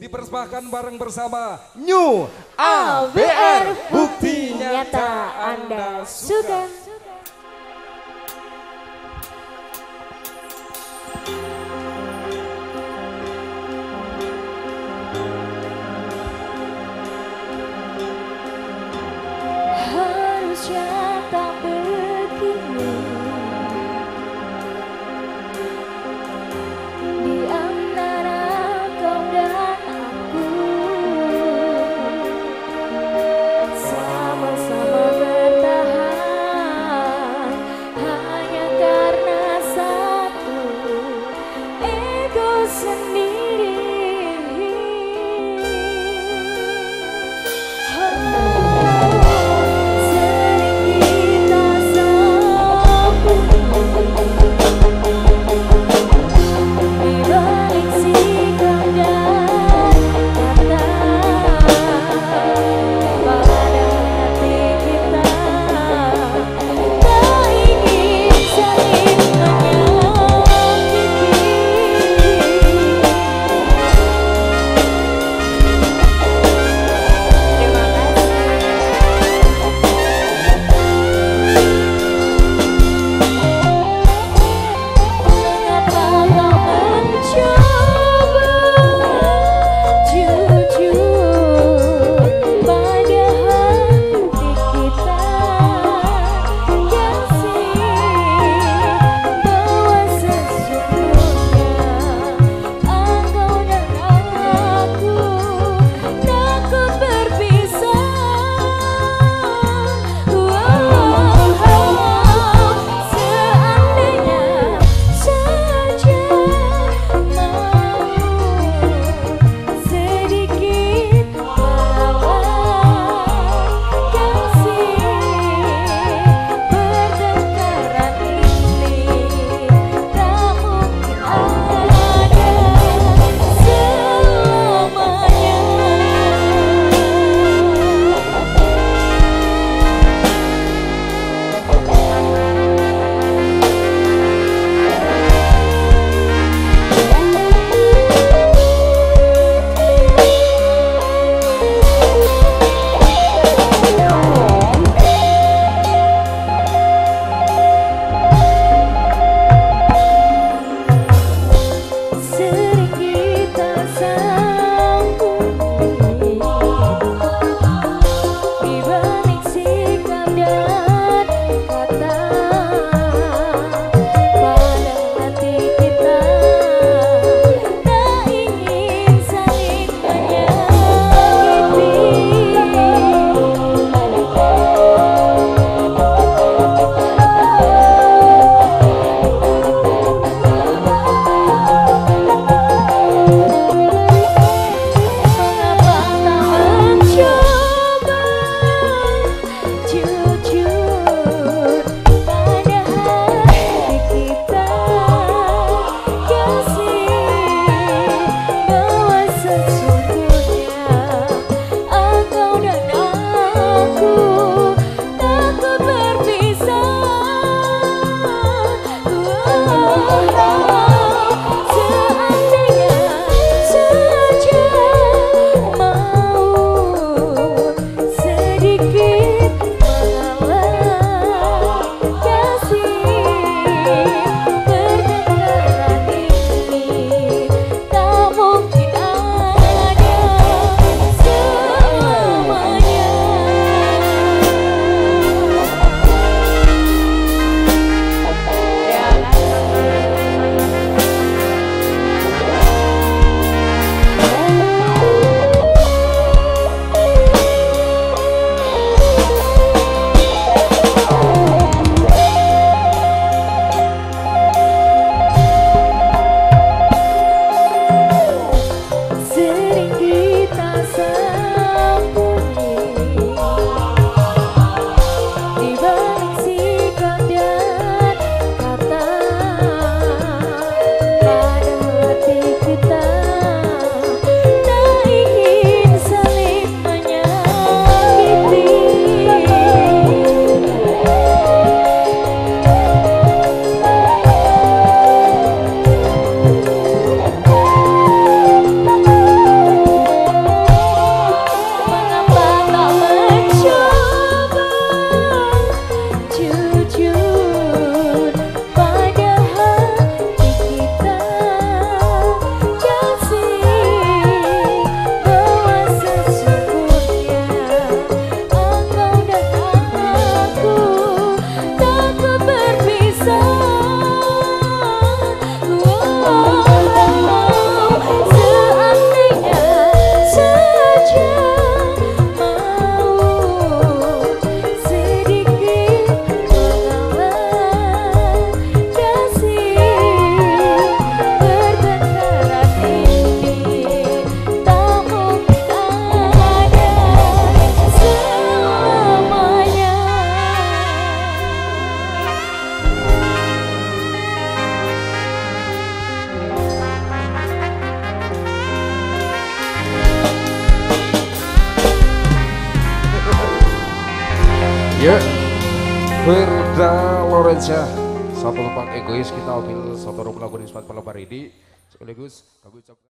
dipersembahkan bareng bersama New ABR Bukti Nyata Anda Suka. Ya, Firda Lorenza, satu tempat egois kita ambil satu lagu di sempat pelebar ini. Sekaligus, kami ucapkan.